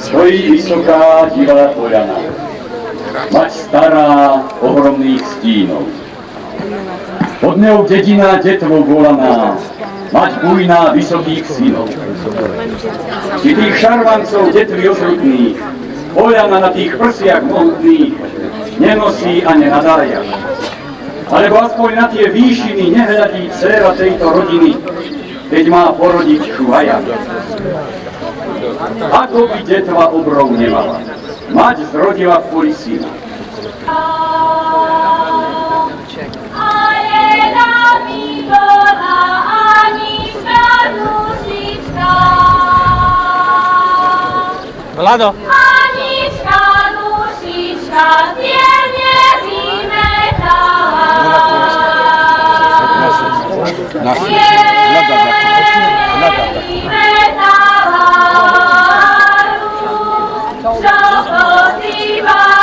Stojí vysoká divá poľana. Mať stará ohromných stínov. Pod ňou dedina detvou volaná, mať bujná vysokých synov. Či tých šarvancov detvy okrutných, poľana na tých prsiach mohutných, nenosí a nenadája. Alebo aspoň na tie výšiny nehľadí dcera tejto rodiny, keď má porodiť šuhaja. Ako by detva obrov nemala, mať zrodila v syna. Vlado, Anička, dušička, tiene zime nasz. Vlada zaczyna. Vlada zaczyna. Nabiała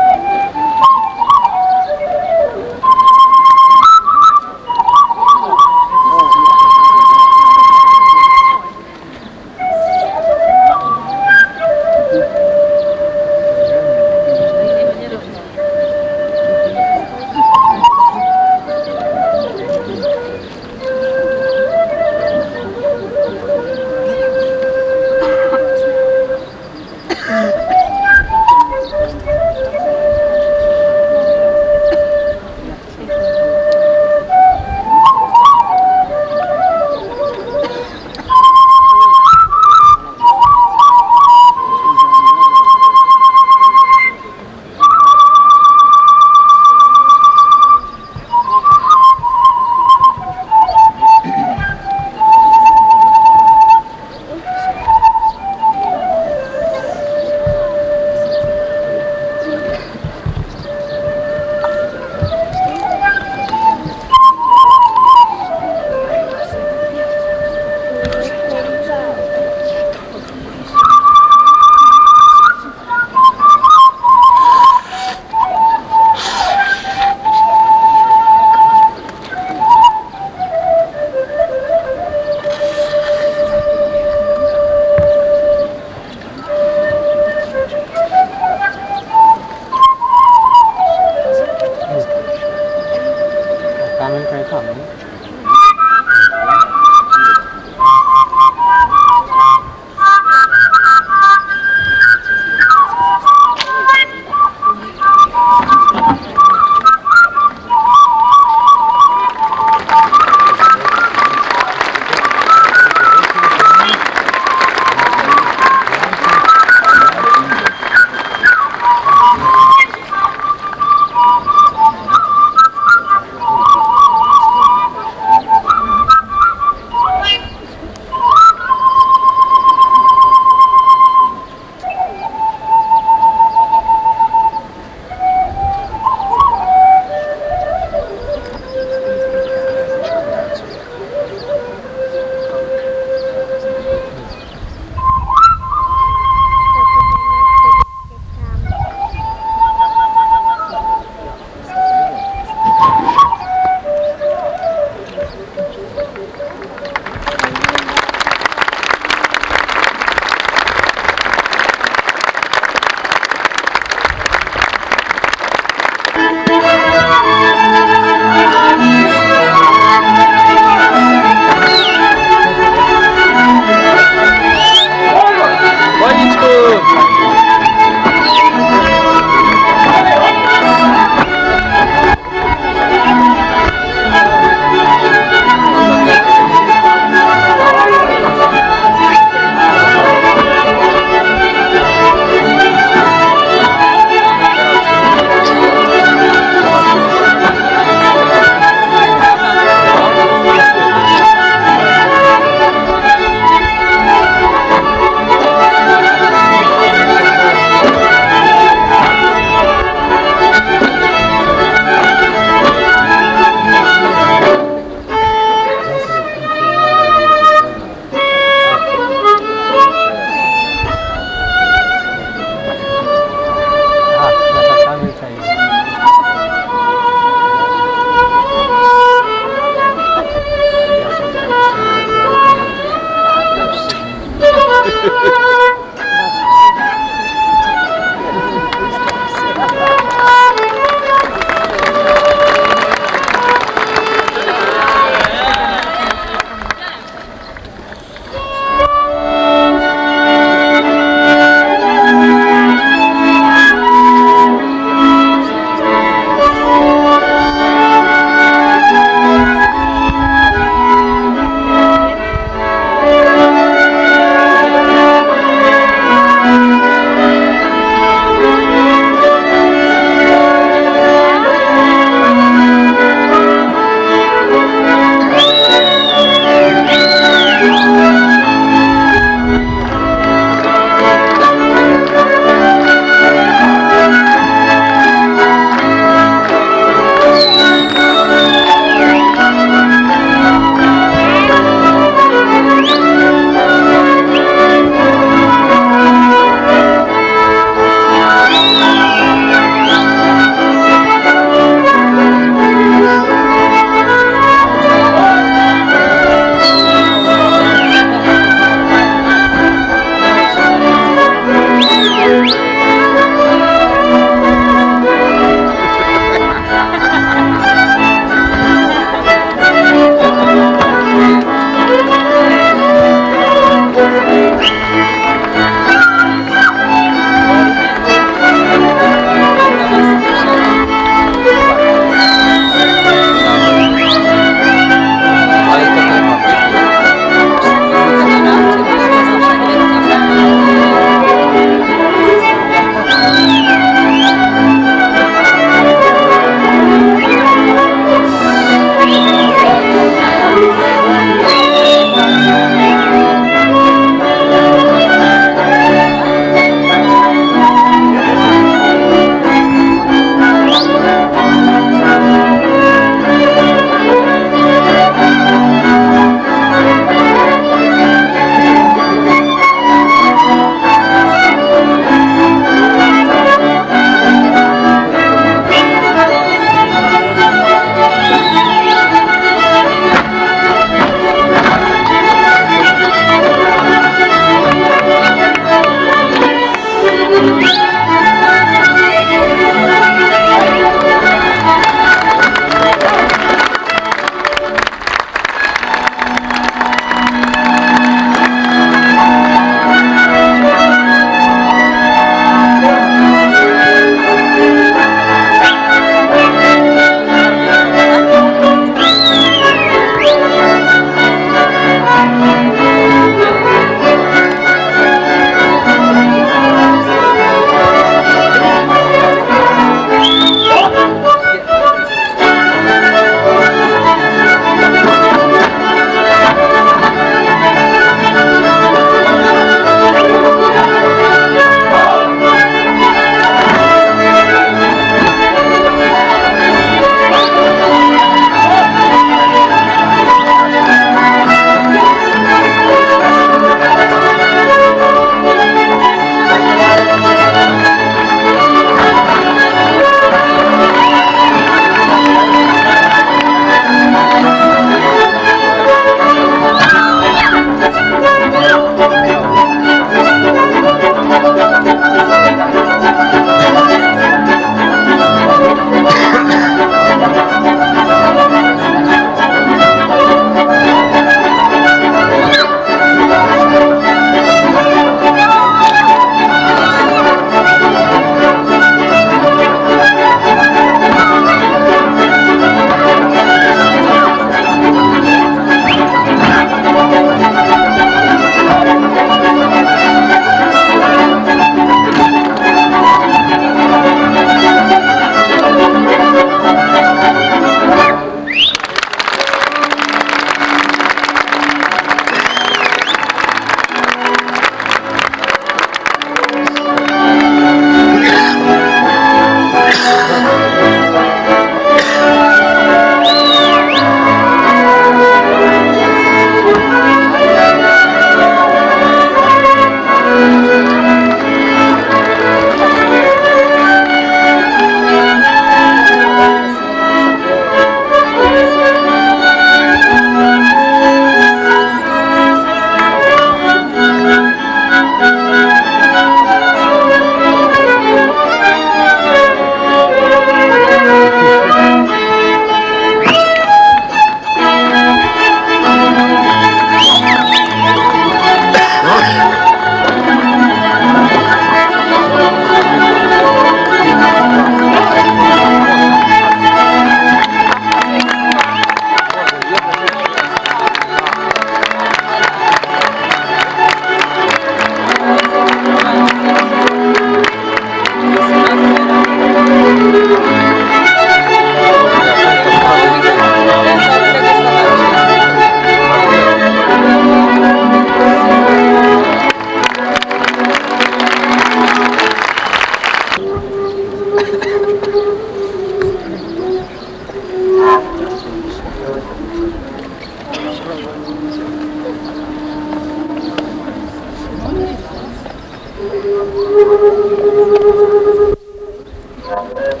Thank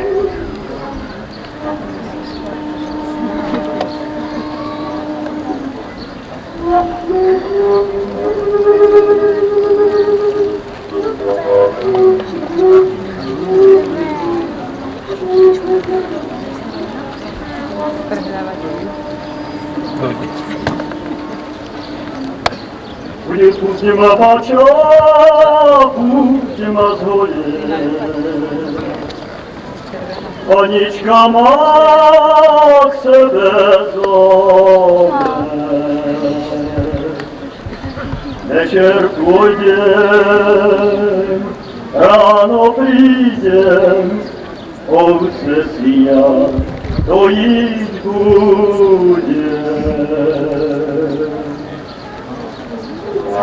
you. Zima pociągu, zima zuli, Paniczka mak se bezome. Nie cierpuje, rano przyjdzie, Овце сия, то їй буде.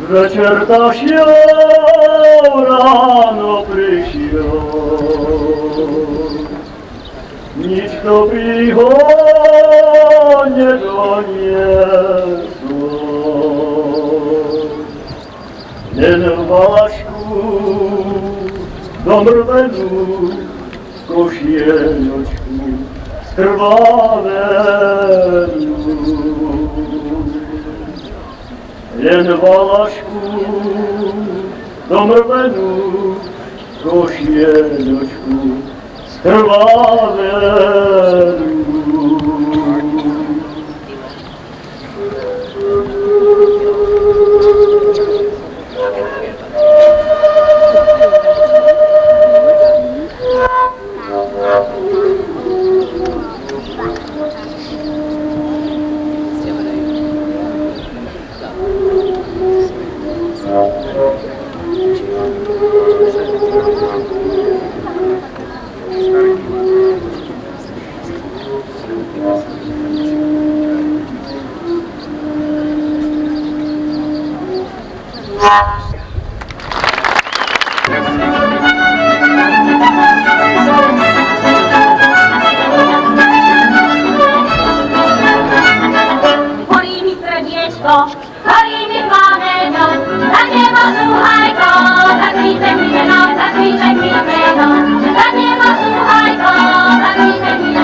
Večer taš je rano prišiel. Nikto by ho nedoniesol. Len vášku domrvenú košienočku skrvavenú. Zerval aşku Domrvenu Roşiye doşku Skrvavenu Thank you.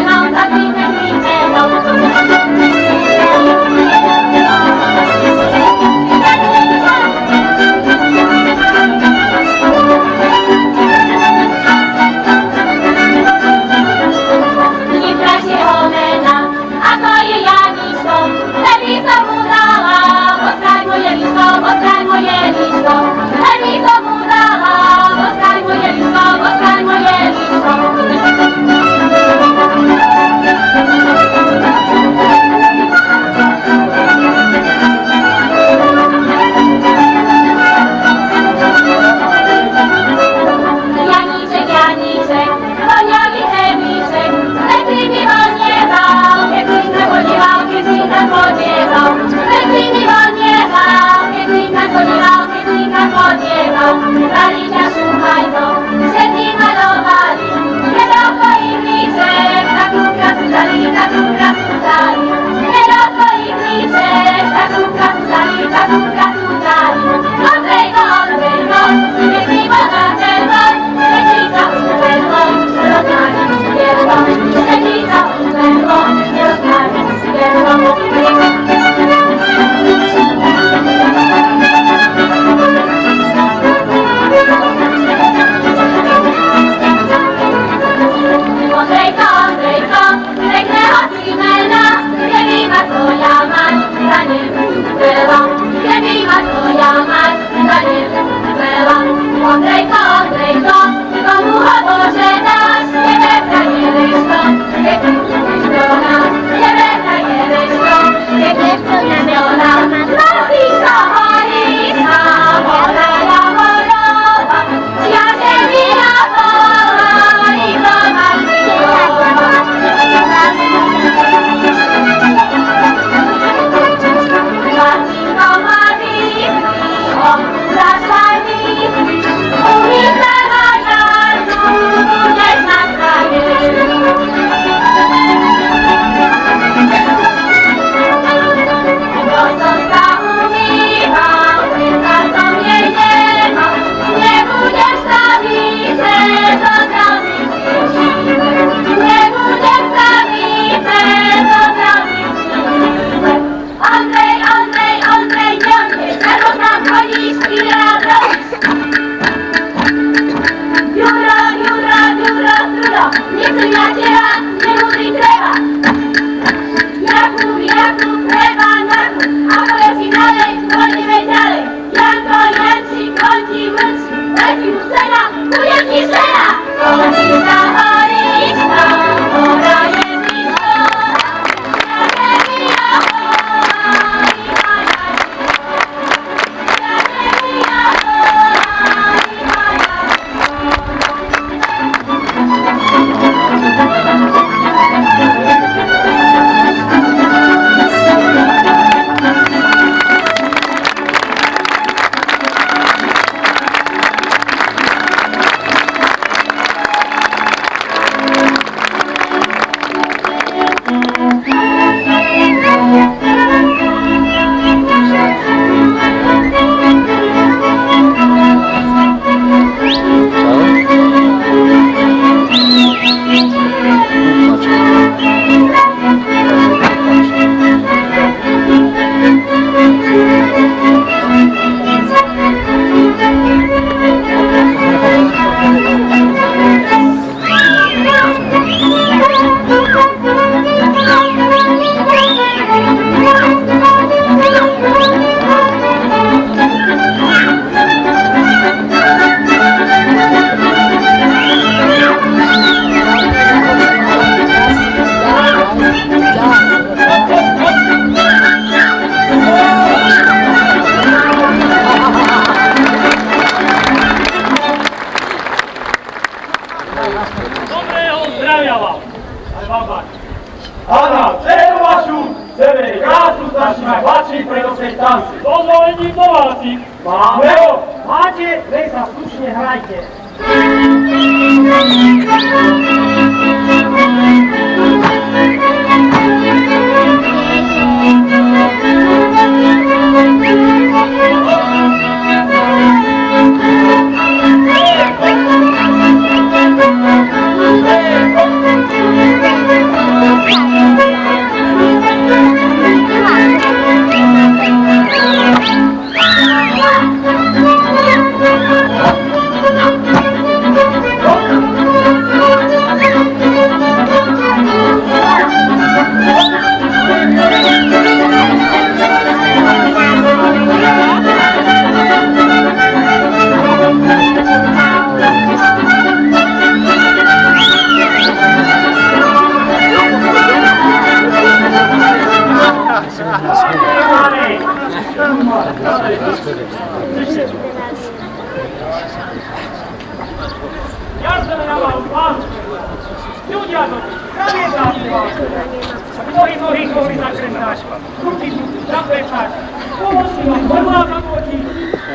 Nohy, nohy, nohy zakrempáš. Ruky, ruky, zakrempáš. Pomocný vám, prvá započí.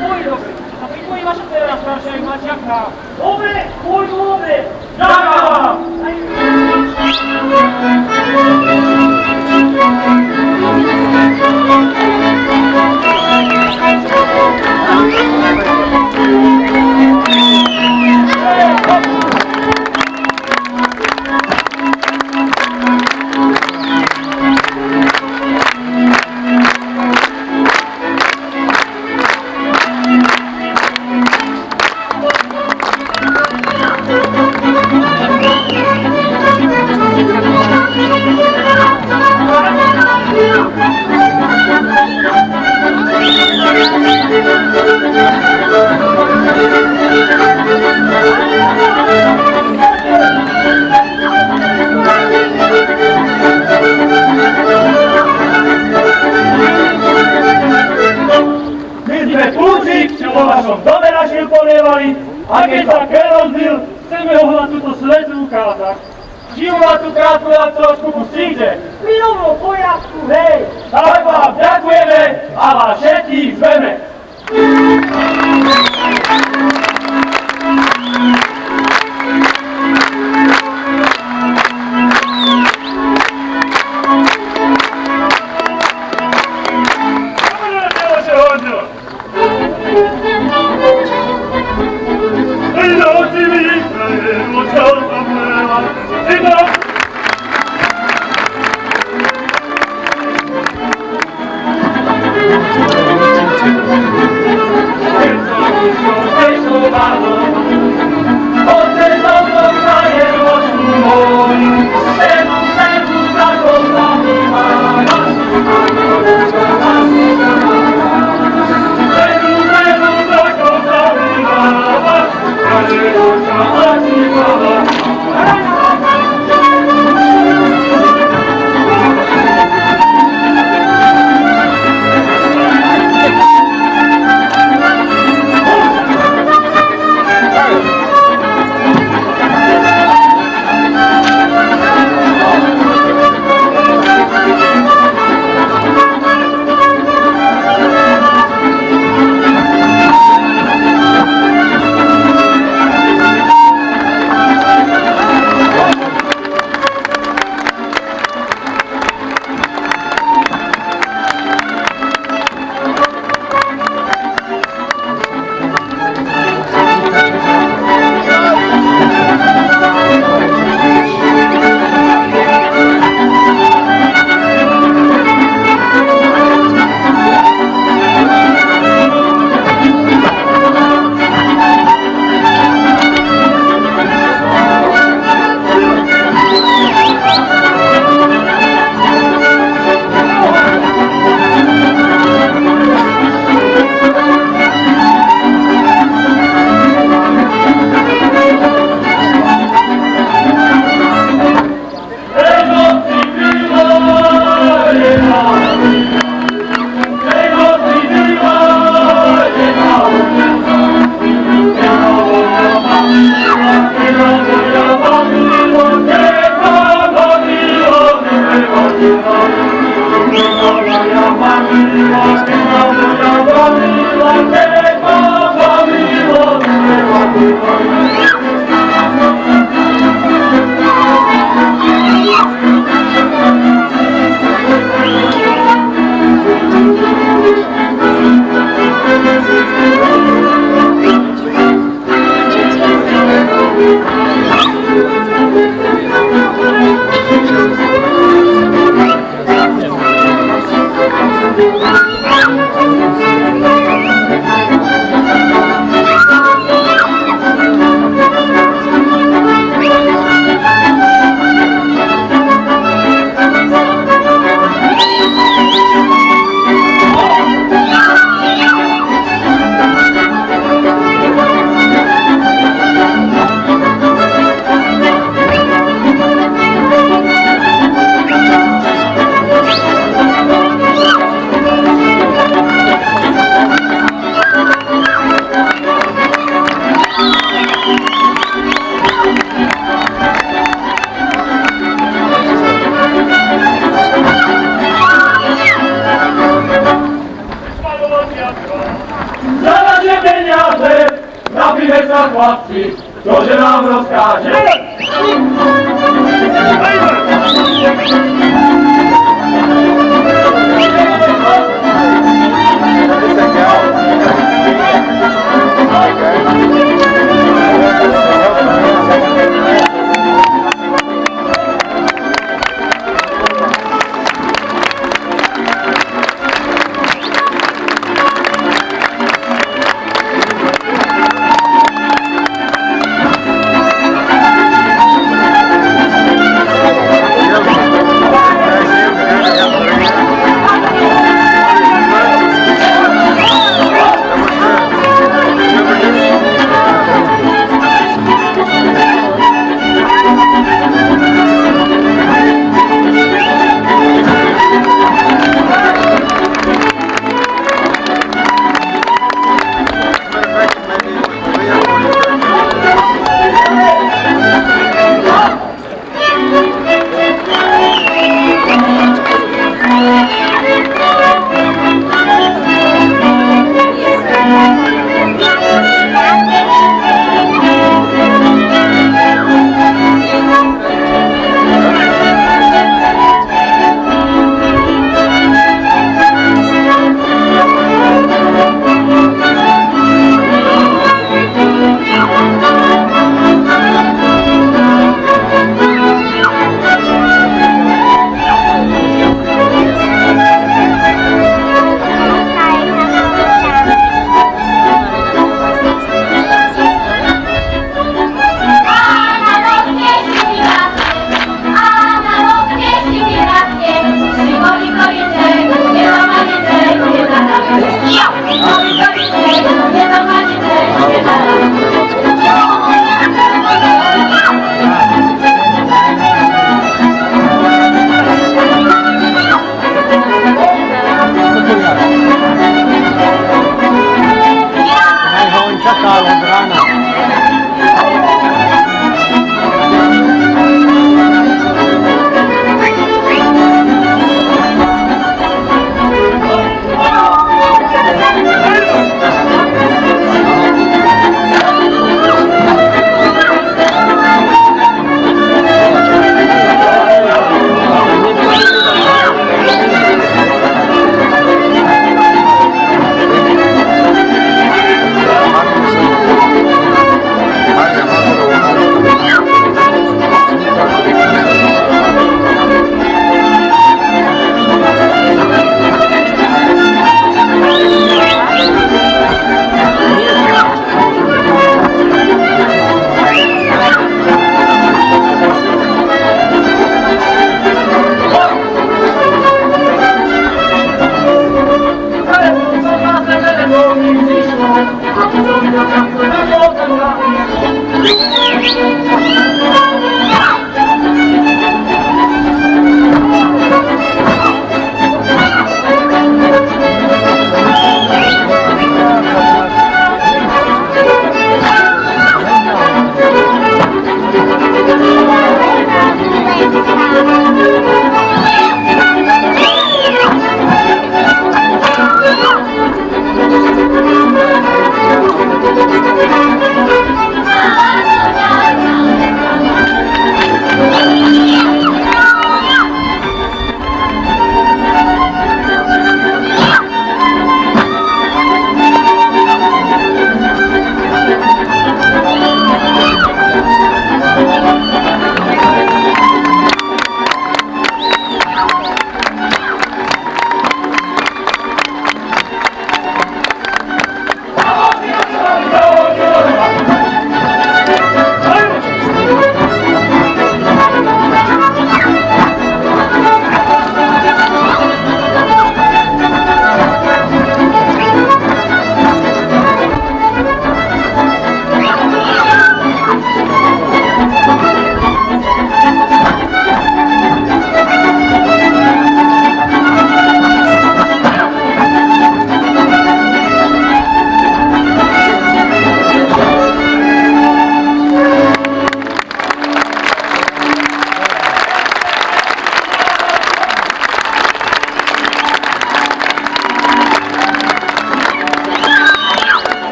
Môj dobrý. A pripojí vaša teraz staršia aj mačiaka. Dobre, môj dobre. Dávam.